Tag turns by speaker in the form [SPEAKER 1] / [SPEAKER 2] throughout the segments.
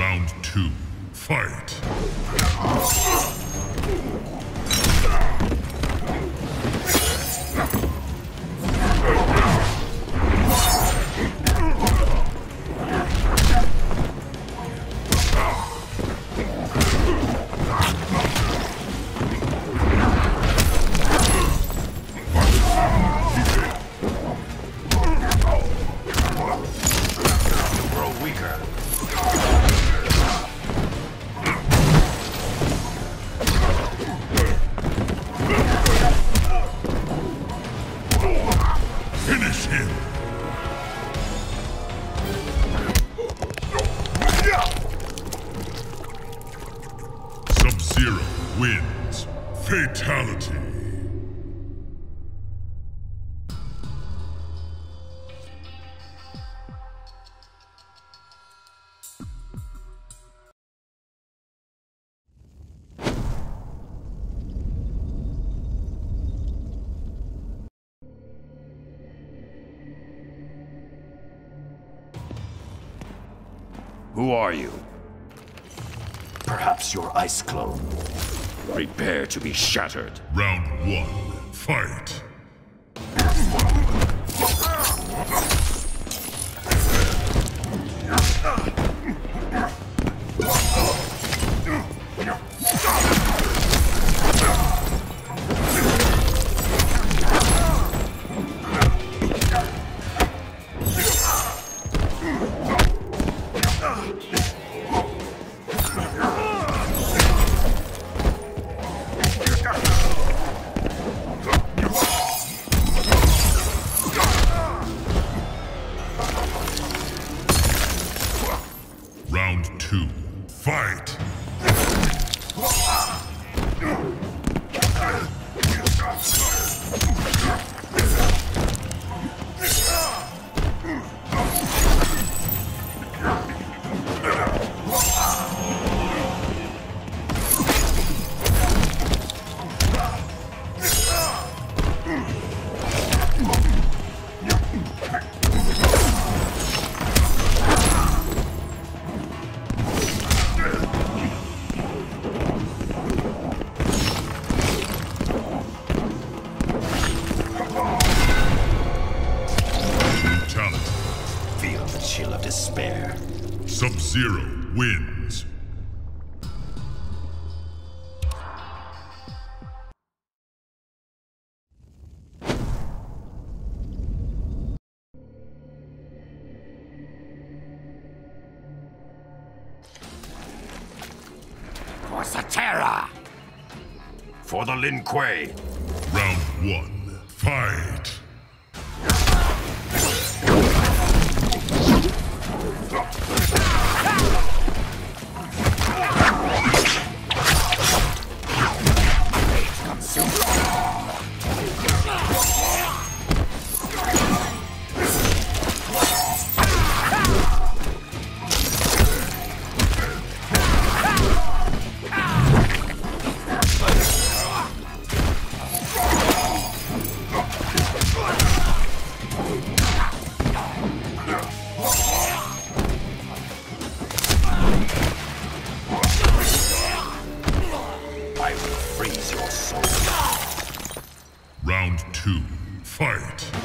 [SPEAKER 1] Round two, fight.
[SPEAKER 2] Who are you? Perhaps your ice clone. Prepare to be shattered.
[SPEAKER 1] Round one, fight. Fight.
[SPEAKER 2] For For the Lin Kuei!
[SPEAKER 1] Round one, fight. Fight.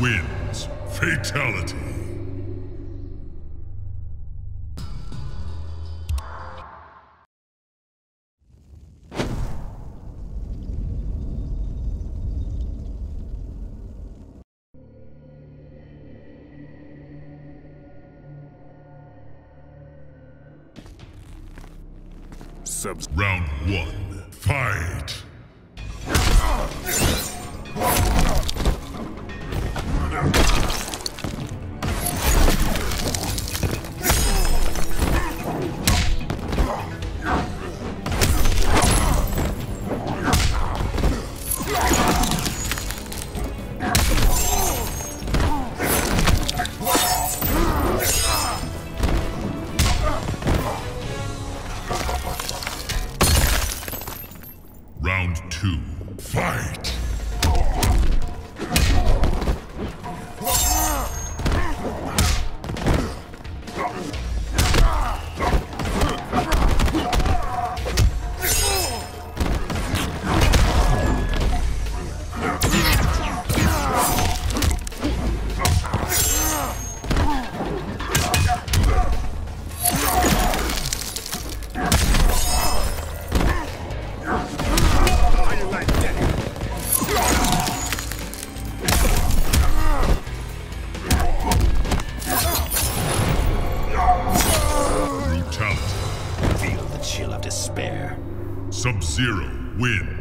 [SPEAKER 1] Wins. Fatality. Fight! Sub-Zero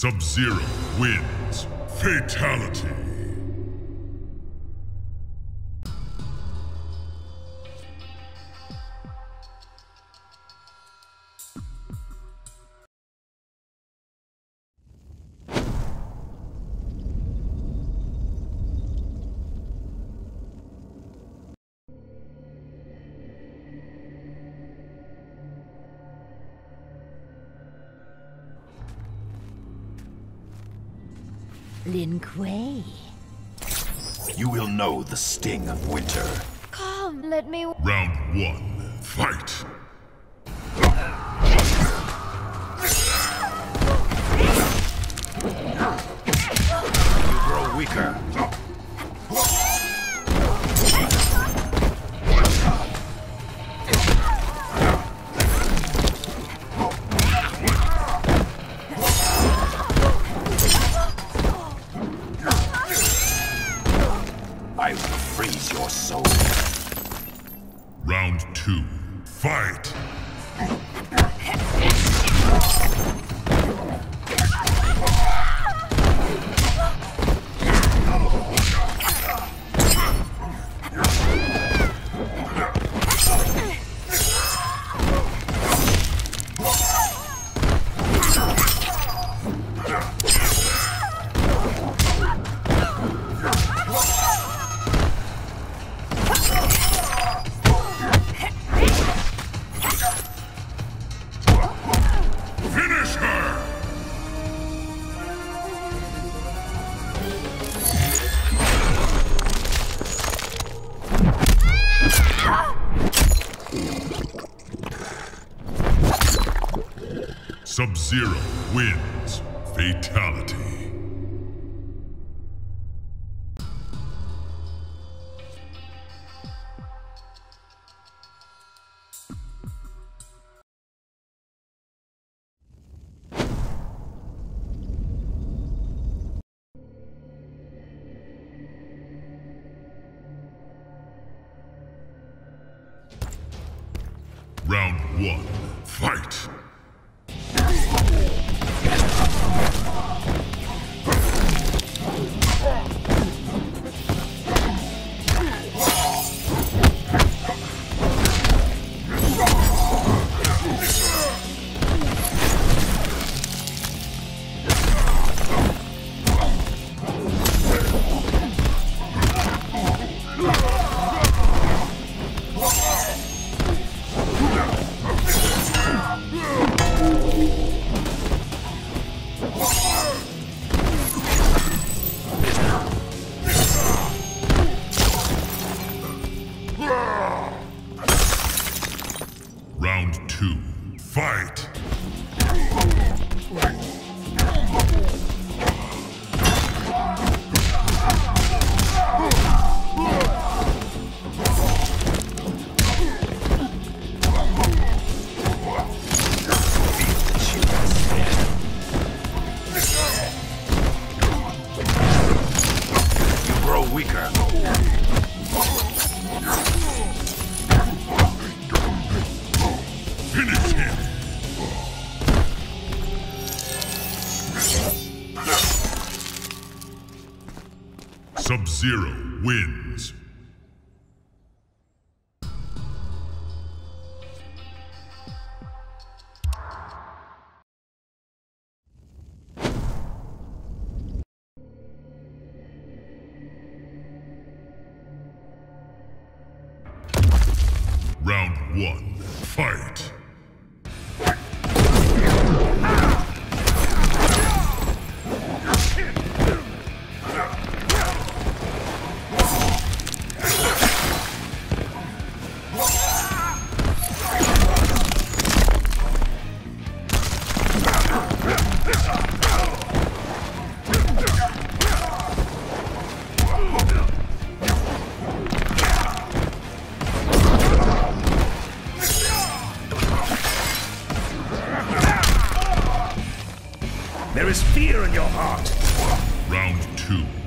[SPEAKER 1] Sub-Zero wins. Fatality.
[SPEAKER 3] Lin Kuei.
[SPEAKER 2] You will know the sting of winter.
[SPEAKER 3] Come, let me.
[SPEAKER 1] Round one. Fight!
[SPEAKER 2] You grow weaker.
[SPEAKER 1] Fight! Sub-Zero wins Fatality. Round one, fight! Sub-Zero wins.
[SPEAKER 2] There is fear in your heart.
[SPEAKER 1] Round two.